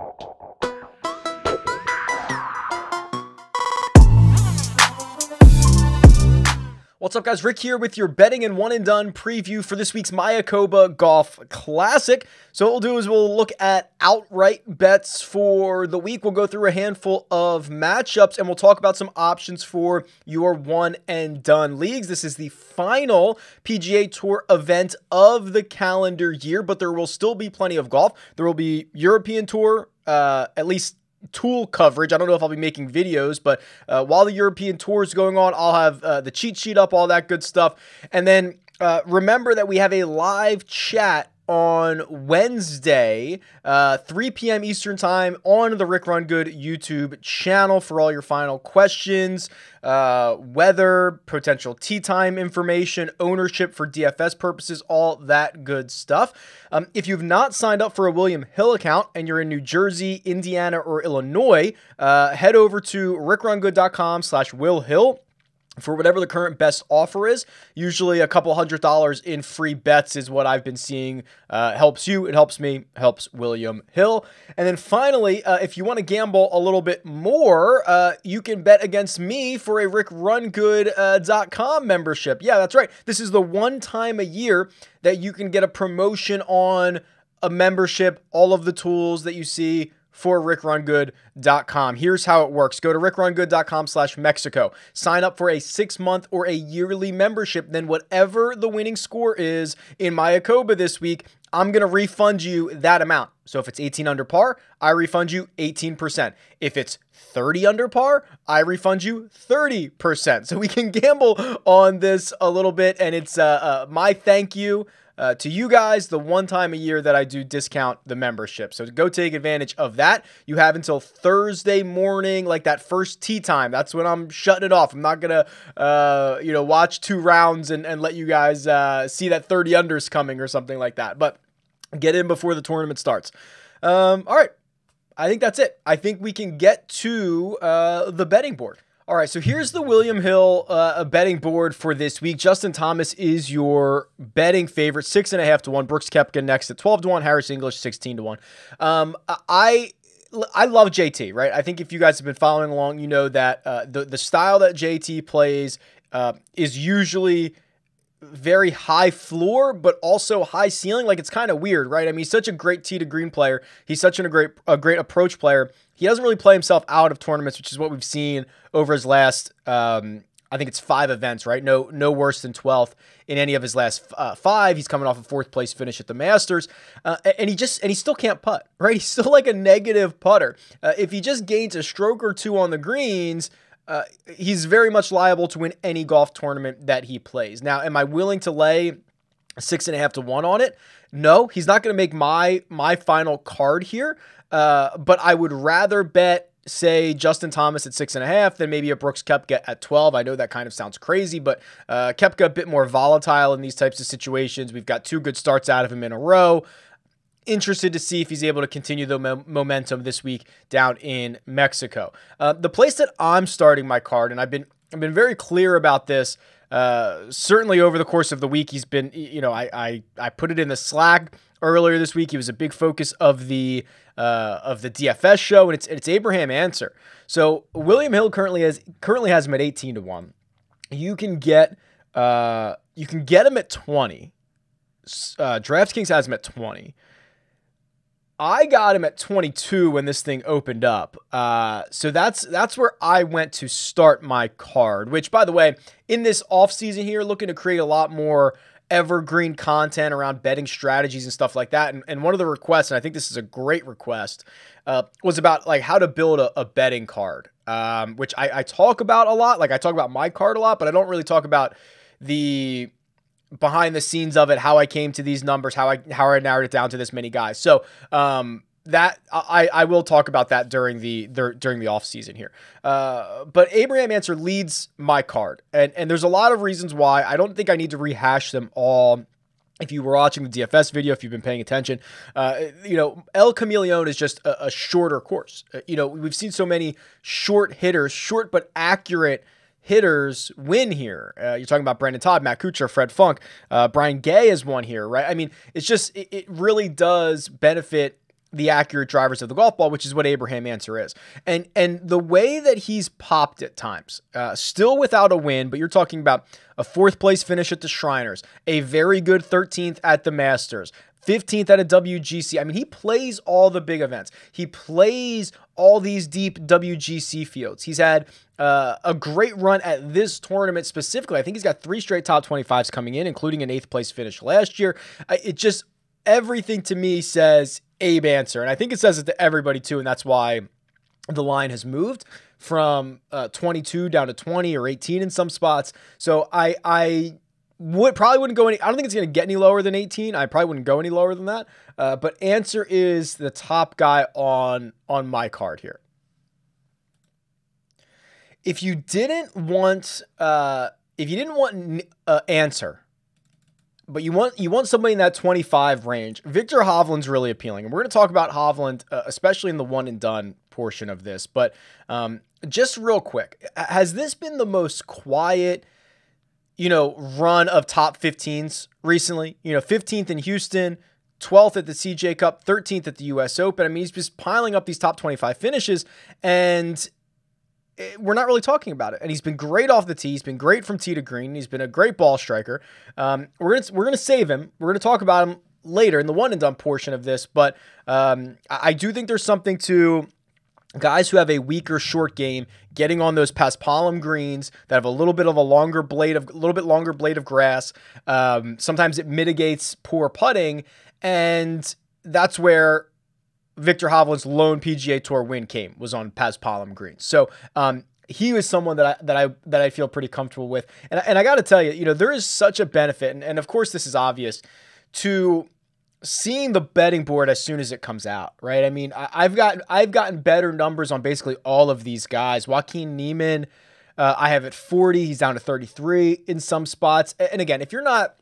Thank you. What's up, guys? Rick here with your betting and one and done preview for this week's Mayakoba Golf Classic. So, what we'll do is we'll look at outright bets for the week. We'll go through a handful of matchups and we'll talk about some options for your one and done leagues. This is the final PGA Tour event of the calendar year, but there will still be plenty of golf. There will be European Tour, uh, at least tool coverage. I don't know if I'll be making videos, but uh, while the European tour is going on, I'll have uh, the cheat sheet up, all that good stuff. And then uh, remember that we have a live chat on Wednesday, uh, 3 p.m. Eastern Time on the Rick Run Good YouTube channel for all your final questions, uh, weather, potential tee time information, ownership for DFS purposes, all that good stuff. Um, if you've not signed up for a William Hill account and you're in New Jersey, Indiana, or Illinois, uh, head over to rickrungood.com slash Will Hill for whatever the current best offer is. Usually a couple hundred dollars in free bets is what I've been seeing. Uh, helps you, it helps me, helps William Hill. And then finally, uh, if you want to gamble a little bit more, uh, you can bet against me for a rickrungood.com membership. Yeah, that's right. This is the one time a year that you can get a promotion on a membership, all of the tools that you see for rickrungood.com. Here's how it works. Go to rickrungood.com slash Mexico. Sign up for a six month or a yearly membership. Then whatever the winning score is in Mayakoba this week, I'm going to refund you that amount. So if it's 18 under par, I refund you 18%. If it's 30 under par, I refund you 30%. So we can gamble on this a little bit. And it's uh, uh, my thank you uh, to you guys the one time a year that I do discount the membership. So go take advantage of that. You have until Thursday morning, like that first tee time. That's when I'm shutting it off. I'm not gonna, uh, you know, watch two rounds and, and let you guys uh, see that 30 unders coming or something like that. But get in before the tournament starts. Um, all right. I think that's it. I think we can get to uh, the betting board. All right, so here's the William Hill uh, betting board for this week. Justin Thomas is your betting favorite, six and a half to one. Brooks Koepka next at twelve to one. Harris English sixteen to one. Um, I I love JT, right? I think if you guys have been following along, you know that uh, the the style that JT plays uh, is usually very high floor, but also high ceiling. Like it's kind of weird, right? I mean, he's such a great tee to green player. He's such a great a great approach player. He doesn't really play himself out of tournaments, which is what we've seen over his last. Um, I think it's five events, right? No, no worse than 12th in any of his last uh, five. He's coming off a fourth place finish at the Masters, uh, and he just and he still can't putt, right? He's still like a negative putter. Uh, if he just gains a stroke or two on the greens, uh, he's very much liable to win any golf tournament that he plays. Now, am I willing to lay six and a half to one on it? No, he's not going to make my my final card here. Uh, but I would rather bet, say, Justin Thomas at six and a half than maybe a Brooks Koepka at 12. I know that kind of sounds crazy, but uh, Koepka a bit more volatile in these types of situations. We've got two good starts out of him in a row interested to see if he's able to continue the mo- momentum this week down in Mexico. Uh, the place that I'm starting my card, and I've been I've been very clear about this. Uh, certainly over the course of the week, he's been you know I, I I put it in the Slack earlier this week. He was a big focus of the uh, of the DFS show, and it's it's Abraham Ancer. So William Hill currently has currently has him at 18 to one. You can get uh, you can get him at 20. Uh, DraftKings has him at 20. I got him at 22 when this thing opened up. Uh, so that's that's where I went to start my card, which by the way, in this offseason here, looking to create a lot more evergreen content around betting strategies and stuff like that. And, and one of the requests, and I think this is a great request, uh, was about like how to build a, a betting card, um, which I, I talk about a lot. Like I talk about my card a lot, but I don't really talk about the behind the scenes of it, how I came to these numbers, how I how I narrowed it down to this many guys. So um, that I, I will talk about that during the, the during the off season here. Uh, but Abraham Ancer leads my card, and and there's a lot of reasons why. I don't think I need to rehash them all. If you were watching the DFS video, if you've been paying attention, uh, you know El Camaleon is just a, a shorter course. Uh, you know we've seen so many short hitters, short but accurate hitters win here. Uh, you're talking about Brendon Todd, Matt Kuchar, Fred Funk, uh, Brian Gay is one here, right? I mean, it's just, it, it really does benefit the accurate drivers of the golf ball, which is what Abraham Ancer is. And and the way that he's popped at times, uh, still without a win, but you're talking about a fourth place finish at the Shriners, a very good 13th at the Masters, 15th at a WGC. I mean, he plays all the big events. He plays all these deep WGC fields. He's had uh, a great run at this tournament specifically. I think he's got three straight top 25s coming in, including an eighth place finish last year. It just, everything to me says Abe Ancer. And I think it says it to everybody too. And that's why the line has moved from uh, 22 down to 20 or 18 in some spots. So I, I, would probably wouldn't go any. I don't think it's going to get any lower than 18. I probably wouldn't go any lower than that. Uh, but Ancer is the top guy on on my card here. If you didn't want, uh, if you didn't want uh, Ancer, but you want you want somebody in that 25 range, Viktor Hovland's really appealing, and we're going to talk about Hovland, uh, especially in the one and done portion of this. But um, just real quick, has this been the most quiet? You know, run of top 15s recently. You know, 15th in Houston, 12th at the CJ Cup, 13th at the US Open. I mean, he's just piling up these top 25 finishes, and we're not really talking about it. And he's been great off the tee. He's been great from tee to green. He's been a great ball striker. Um, we're gonna we're gonna save him. We're gonna talk about him later in the one and done portion of this, but um, I do think there's something to guys who have a weaker short game getting on those paspalum greens that have a little bit of a longer blade of a little bit longer blade of grass um, sometimes it mitigates poor putting and that's where Viktor Hovland's lone PGA Tour win came was on paspalum greens. So um, he was someone that I that I that I feel pretty comfortable with. And, and I got to tell you you know there is such a benefit and, and of course this is obvious to seeing the betting board as soon as it comes out, right? I mean, I, have got I've gotten better numbers on basically all of these guys. Joaquin Niemann, uh, I have at 40. He's down to 33 in some spots. And again, if you're not,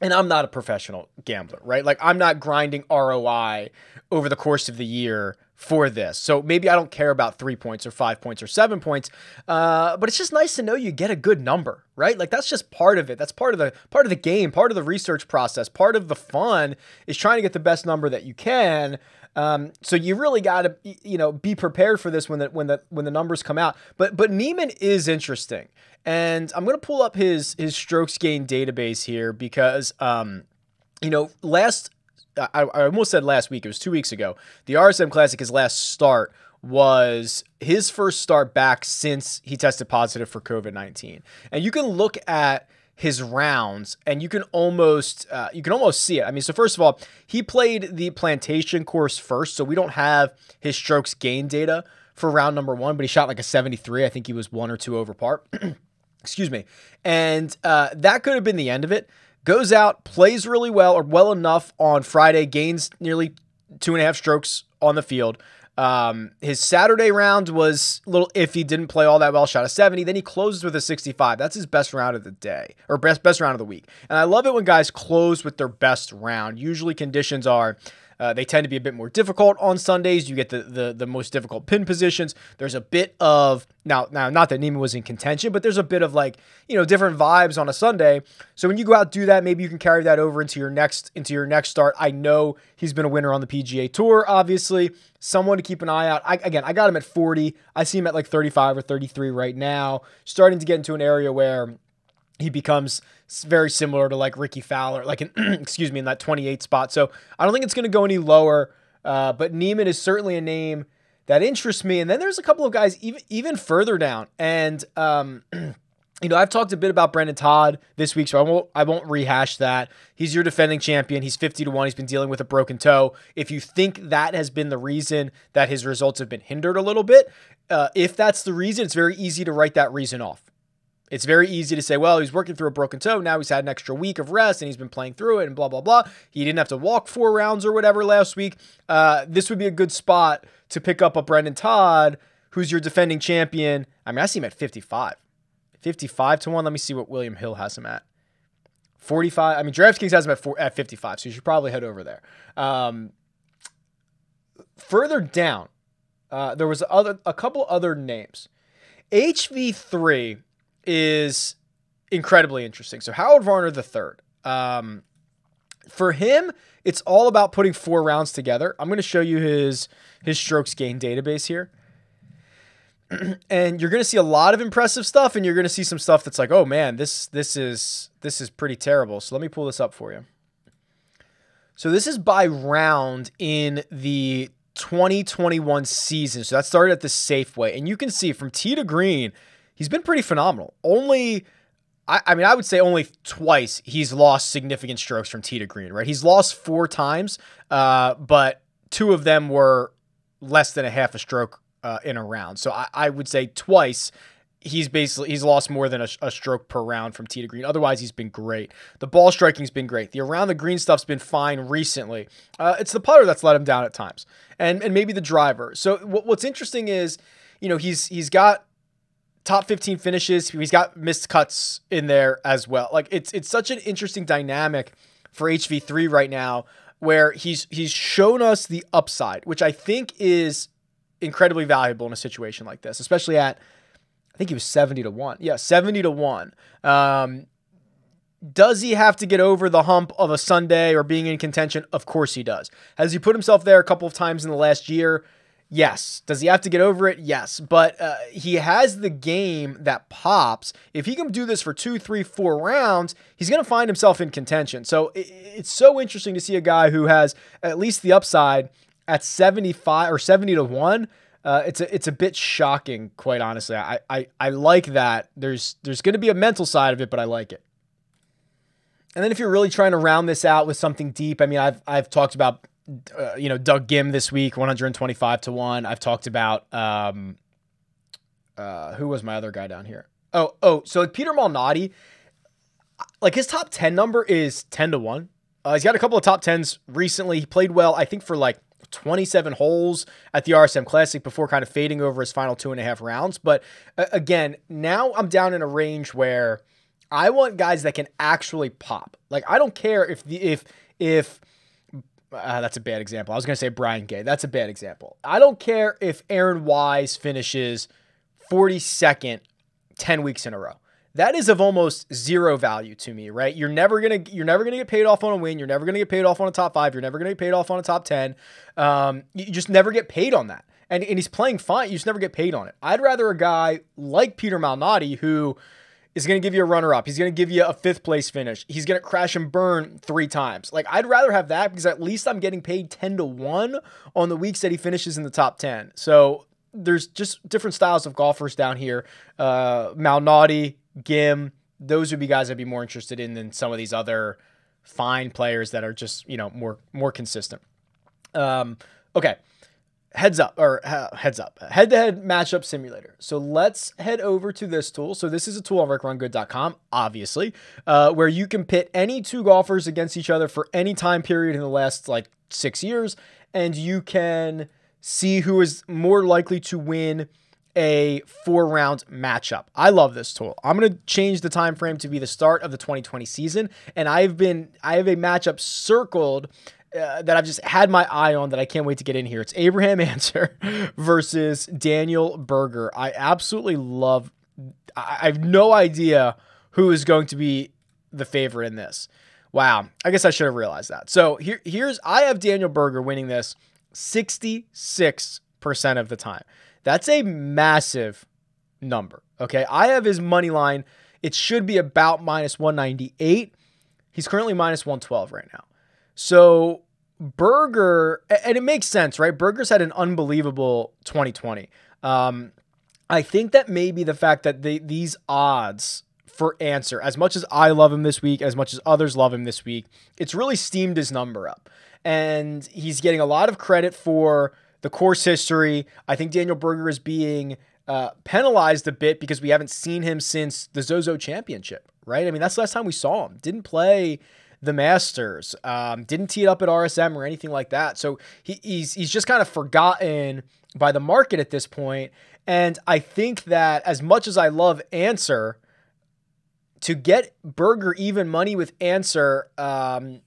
and I'm not a professional gambler, right? Like I'm not grinding ROI over the course of the year for this. So maybe I don't care about three points or five points or seven points, uh, but it's just nice to know you get a good number, right? Like that's just part of it. That's part of the part of the game, part of the research process, part of the fun is trying to get the best number that you can. Um, so you really got to you know be prepared for this when the when the when the numbers come out. But but Niemann is interesting, and I'm gonna pull up his his strokes gain database here because um, you know last I, I almost said last week, it was two weeks ago. The RSM Classic, his last start was his first start back since he tested positive for COVID 19. And you can look at his rounds and you can almost uh, you can almost see it. I mean, so first of all, he played the plantation course first, so we don't have his strokes gain data for round number one, but he shot like a 73. I think he was one or two over par. Excuse me. And uh, that could have been the end of it goes out, plays really well or well enough on Friday, gains nearly two and a half strokes on the field. Um, his Saturday round was a little iffy, didn't play all that well, shot a 70. Then he closes with a 65. That's his best round of the day or best best round of the week. And I love it when guys close with their best round. Usually conditions are uh, they tend to be a bit more difficult on Sundays. You get the, the the most difficult pin positions. There's a bit of now now not that Niemann was in contention, but there's a bit of like you know different vibes on a Sunday. So when you go out do that, maybe you can carry that over into your next into your next start. I know he's been a winner on the PGA Tour, obviously. Someone to keep an eye out. I, again, I got him at 40. I see him at like 35 or 33 right now, starting to get into an area where he becomes very similar to like Rickie Fowler, like in, excuse me, in that 28 spot. So I don't think it's going to go any lower. Uh, but Niemann is certainly a name that interests me. And then there's a couple of guys even even further down. And um, you know, I've talked a bit about Brendon Todd this week, so I won't I won't rehash that. He's your defending champion. He's 50 to 1. He's been dealing with a broken toe. If you think that has been the reason that his results have been hindered a little bit, uh, if that's the reason, it's very easy to write that reason off. It's very easy to say, well, he's working through a broken toe. Now he's had an extra week of rest and he's been playing through it and blah, blah, blah. He didn't have to walk four rounds or whatever last week. Uh, this would be a good spot to pick up a Brendon Todd, who's your defending champion. I mean, I see him at 55. 55 to 1. Let me see what William Hill has him at. 45. I mean, DraftKings has him at, four, at 55, so you should probably head over there. Um, further down, uh, there was other a couple other names. HV3 is incredibly interesting. So Harold Varner III, um, For him, it's all about putting four rounds together. I'm going to show you his his strokes gain database here. and you're going to see a lot of impressive stuff and you're going to see some stuff that's like, "Oh man, this this is this is pretty terrible." So let me pull this up for you. So this is by round in the 2021 season. So that started at the Safeway and you can see from tee to green, he's been pretty phenomenal. Only I, I mean, I would say only twice he's lost significant strokes from tee to green, right? He's lost four times, uh, but two of them were less than a half a stroke uh, in a round. So I, I would say twice he's basically he's lost more than a, a, stroke per round from tee to green. Otherwise, he's been great. The ball striking's been great. The around the green stuff's been fine recently. Uh, it's the putter that's let him down at times, and and maybe the driver. So what, what's interesting is, you know, he's he's got top 15 finishes. He's got missed cuts in there as well. Like it's it's such an interesting dynamic for HV3 right now where he's he's shown us the upside, which I think is incredibly valuable in a situation like this, especially at I think he was 70 to 1. Yeah, 70 to 1. Um, does he have to get over the hump of a Sunday or being in contention? Of course he does. Has he put himself there a couple of times in the last year? Yes. Does he have to get over it? Yes. But uh, he has the game that pops. If he can do this for two, three, four rounds, he's going to find himself in contention. So it, it's so interesting to see a guy who has at least the upside at 75 or 70 to 1. Uh, it's a it's a bit shocking, quite honestly. I I, I like that. There's there's going to be a mental side of it, but I like it. And then if you're really trying to round this out with something deep, I mean, I've I've talked about uh, you know, Doug Ghim this week, 125 to 1. I've talked about um, uh, who was my other guy down here? Oh, oh, so Peter Malnati, like his top 10 number is 10 to 1. Uh, he's got a couple of top 10s recently. He played well, I think, for like 27 holes at the RSM Classic before kind of fading over his final two and a half rounds. But uh, again, now I'm down in a range where I want guys that can actually pop. Like I don't care if the if if uh, that's a bad example. I was going to say Brian Gay. That's a bad example. I don't care if Aaron Wise finishes 42nd 10 weeks in a row. That is of almost zero value to me, right? You're never gonna you're never gonna get paid off on a win. You're never gonna get paid off on a top five. You're never gonna get paid off on a top ten. Um, you just never get paid on that. And and he's playing fine. You just never get paid on it. I'd rather a guy like Peter Malnati who is going to give you a runner up. He's going to give you a fifth place finish. He's going to crash and burn three times. Like, I'd rather have that because at least I'm getting paid 10 to 1 on the weeks that he finishes in the top 10. So there's just different styles of golfers down here. Uh, Malnati, Ghim, those would be guys I'd be more interested in than some of these other fine players that are just, you know, more more consistent. Um, okay heads up or uh, heads up head to head matchup simulator so let's head over to this tool so this is a tool on rickrungood.com obviously uh, where you can pit any two golfers against each other for any time period in the last like six years and you can see who is more likely to win a four round matchup. I love this tool. I'm going to change the time frame to be the start of the 2020 season and I've been I have a matchup circled uh, that I've just had my eye on that I can't wait to get in here. It's Abraham Ancer versus Daniel Berger. I absolutely love. I have no idea who is going to be the favorite in this. Wow, I guess I should have realized that. So here, here's I have Daniel Berger winning this 66% of the time. That's a massive number. Okay, I have his money line. It should be about minus 198. He's currently minus 112 right now. So Berger, and it makes sense, right? Berger's had an unbelievable 2020. Um, I think that maybe the fact that they, these odds for Ancer, as much as I love him this week, as much as others love him this week, it's really steamed his number up. And he's getting a lot of credit for the course history. I think Daniel Berger is being uh, penalized a bit because we haven't seen him since the Zozo Championship, right? I mean, that's the last time we saw him. Didn't play the Masters. Um, didn't tee it up at RSM or anything like that. So he, he's he's just kind of forgotten by the market at this point. And I think that as much as I love Ancer, to get Berger even money with Ancer um,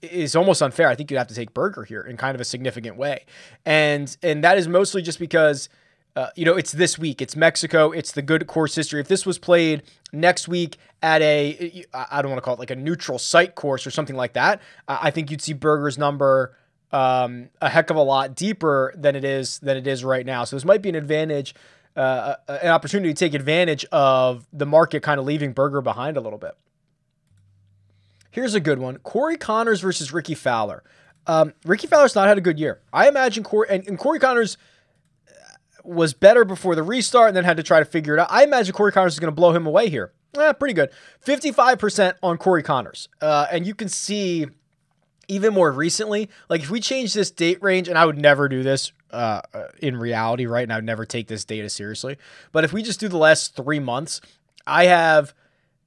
is almost unfair. I think you'd have to take Berger here in kind of a significant way, and and that is mostly just because uh, you know, it's this week, it's Mexico, it's the good course history. If this was played next week at a, I don't want to call it like a neutral site course or something like that, I think you'd see Berger's number um, a heck of a lot deeper than it is than it is right now. So this might be an advantage, uh, an opportunity to take advantage of the market kind of leaving Berger behind a little bit. Here's a good one: Corey Conners versus Rickie Fowler. Um, Rickie Fowler's not had a good year. I imagine Corey and, and Corey Conners was better before the restart and then had to try to figure it out. I imagine Corey Conners is going to blow him away here. Eh, pretty good. 55% on Corey Conners. Uh, and you can see even more recently, like if we change this date range, and I would never do this uh, uh in reality, right? And I would never take this data seriously. But if we just do the last three months, I have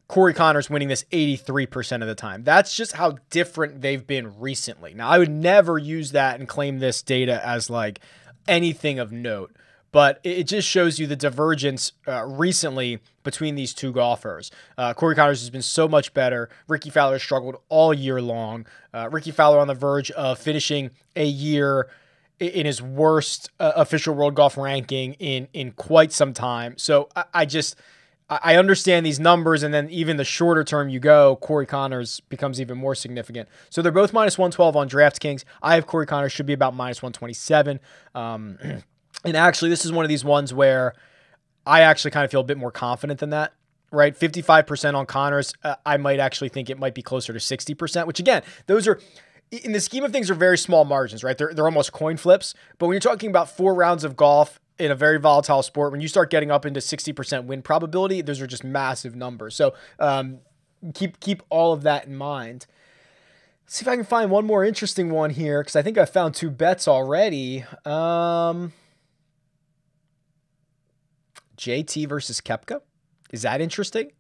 Corey Conners winning this 83% of the time. That's just how different they've been recently. Now, I would never use that and claim this data as like anything of note but it just shows you the divergence uh, recently between these two golfers. Uh, Corey Conners has been so much better. Rickie Fowler struggled all year long. Uh, Rickie Fowler on the verge of finishing a year in his worst uh, official world golf ranking in in quite some time. So I, I just I understand these numbers, and then even the shorter term you go, Corey Conners becomes even more significant. So they're both minus 112 on DraftKings. I have Corey Conners, should be about minus 127. Um, And actually, this is one of these ones where I actually kind of feel a bit more confident than that. Right, 55% on Conners. Uh, I might actually think it might be closer to 60%, which again, those are in the scheme of things are very small margins, right? They're, they're almost coin flips. But when you're talking about four rounds of golf in a very volatile sport, when you start getting up into 60% win probability, those are just massive numbers. So um, keep keep all of that in mind. See if I can find one more interesting one here because I think I found two bets already. Um, JT versus Koepka. Is that interesting?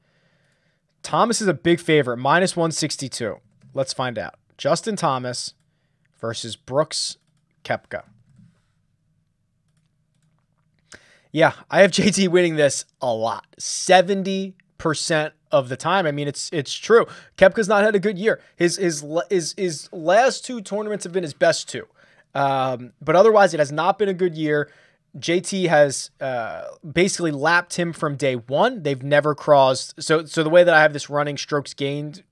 Thomas is a big favorite, minus 162. Let's find out. Justin Thomas versus Brooks Koepka. Yeah, I have JT winning this a lot. 70% of the time. I mean, it's it's true. Koepka's not had a good year. His his his his last two tournaments have been his best two. Um, but otherwise, it has not been a good year. JT has uh, basically lapped him from day one. They've never crossed. So, so the way that I have this running strokes gained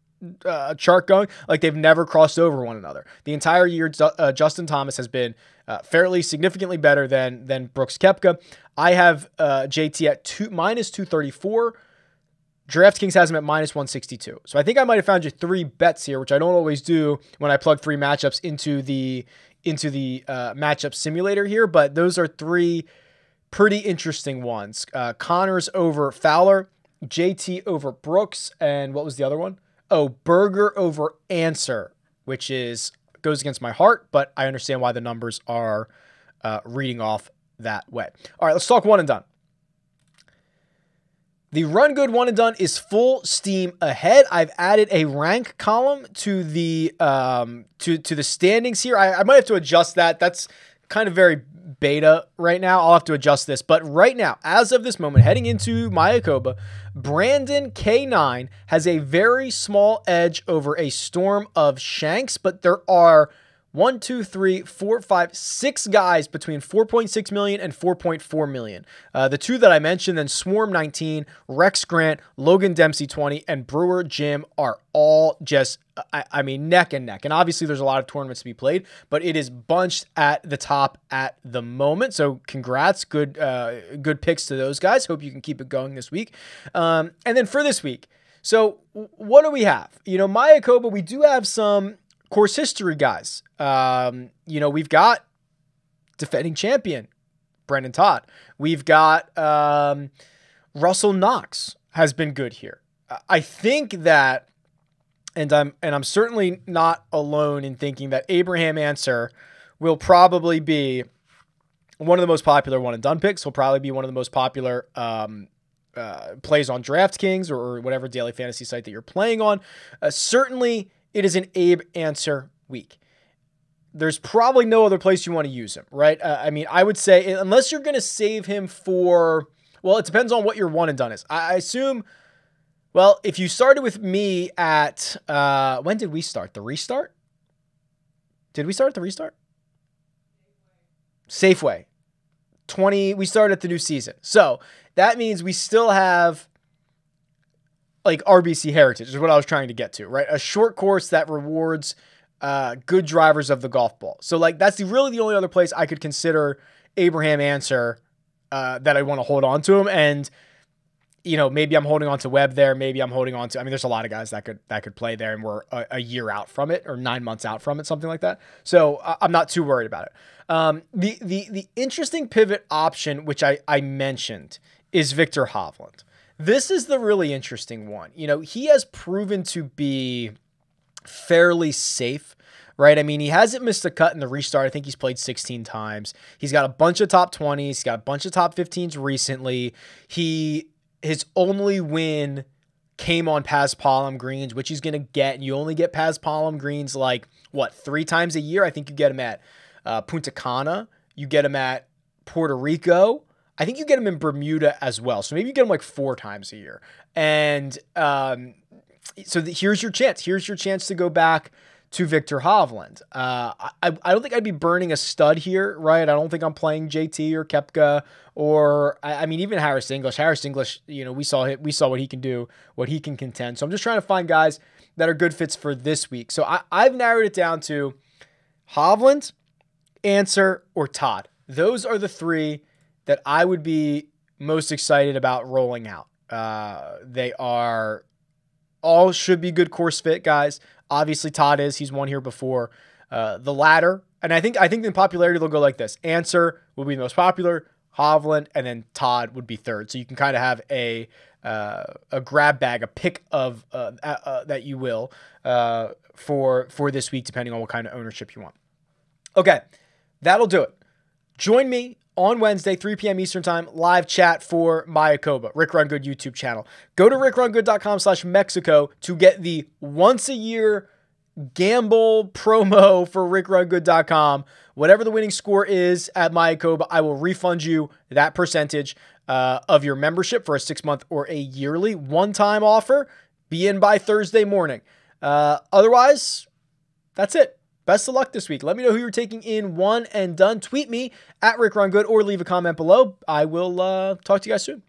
uh, chart going, like they've never crossed over one another. The entire year, uh, Justin Thomas has been uh, fairly significantly better than than Brooks Koepka. I have uh, JT at two minus two thirty four. DraftKings has him at minus 162. So I think I might have found you three bets here, which I don't always do when I plug three matchups into the into the uh, matchup simulator here, but those are three pretty interesting ones. Uh, Conners over Fowler, JT over Brooks, and what was the other one? Oh, Berger over Ancer, which is goes against my heart, but I understand why the numbers are uh, reading off that way. All right, let's talk one and done. The run good one and done is full steam ahead. I've added a rank column to the um, to to the standings here. I, I might have to adjust that. That's kind of very beta right now. I'll have to adjust this. But right now, as of this moment, heading into Mayakoba, Brandon K9 has a very small edge over a storm of Shanks, but there are one, two, three, four, five, six guys between 4.6 million and 4.4 million. Uh, the two that I mentioned, then Swarm 19, Rex Grant, Logan Dempsey 20, and Brewer Jim are all just, I, I, mean, neck and neck. And obviously, there's a lot of tournaments to be played, but it is bunched at the top at the moment. So, congrats, good, uh, good picks to those guys. Hope you can keep it going this week. Um, and then for this week. So, what do we have? You know, Mayakoba, we do have some course history guys. Um, you know, we've got defending champion Brendon Todd. We've got um, Russell Knox has been good here. I think that, and I'm and I'm certainly not alone in thinking that Abraham Ancer will probably be one of the most popular one and done picks. He'll probably be one of the most popular um, uh, plays on DraftKings or, or, whatever daily fantasy site that you're playing on. Uh, certainly it is an Abe Ancer week. There's probably no other place you want to use him, right? Uh, I mean, I would say unless you're going to save him for, well, it depends on what your one and done is. I, assume, well, if you started with me at, uh, when did we start? The restart? Did we start at the restart? Safeway. 20, we started at the new season. So that means we still have like RBC Heritage, is what I was trying to get to, right? A short course that rewards uh, good drivers of the golf ball. So, like, that's the, really the only other place I could consider Abraham Ancer uh, that I want to hold on to him. And, you know, maybe I'm holding on to Webb there. Maybe I'm holding on to. I mean, there's a lot of guys that could that could play there, and we're a, a year out from it or nine months out from it, something like that. So I, I'm not too worried about it. Um, the the the interesting pivot option, which I I mentioned, is Viktor Hovland. This is the really interesting one. You know, he has proven to be fairly safe right? I mean, he hasn't missed a cut in the restart. I think he's played 16 times. He's got a bunch of top 20s, he's got a bunch of top 15s recently. He his only win came on Paspalum greens, which he's going to get. And you only get Paspalum greens like, what, three times a year? I think you get him at uh, Punta Cana. You get him at Puerto Rico. I think you get them in Bermuda as well. So maybe you get them like four times a year. And um, so the, here's your chance. Here's your chance to go back to Viktor Hovland. Uh, I, I don't think I'd be burning a stud here, right? I don't think I'm playing JT or Koepka or I, I mean even Harris English. Harris English, you know, we saw it, we saw what he can do, what he can contend. So I'm just trying to find guys that are good fits for this week. So I, I've narrowed it down to Hovland, Ancer, or Todd. Those are the three that I would be most excited about rolling out. Uh, they are all should be good course fit guys. Obviously, Todd is. He's won here before. Uh, the latter, and I think I think in popularity they'll go like this: Ancer will be the most popular, Hovland, and then Todd would be third. So you can kind of have a uh, a grab bag, a pick of uh, uh, that you will uh, for for this week, depending on what kind of ownership you want. Okay, that'll do it. Join me on Wednesday, 3 p.m. Eastern Time, live chat for Mayakoba, Rick Run Good YouTube channel. Go to rickrungood.com slash Mexico to get the once a year gamble promo for rickrungood.com. Whatever the winning score is at Mayakoba, I will refund you that percentage uh, of your membership for a six month or a yearly one time offer. Be in by Thursday morning. Uh, otherwise, that's it. Best of luck this week. Let me know who you're taking in one and done. Tweet me at Rick Run Good or leave a comment below. I will uh, talk to you guys soon.